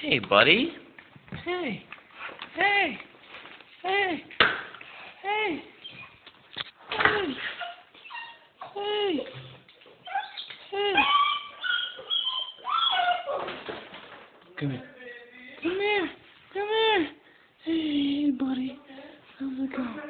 Hey, buddy. Hey. Hey. Hey. Hey. Hey. Hey. Hey. Come here. Come here. Come here. Hey, buddy. How's it going?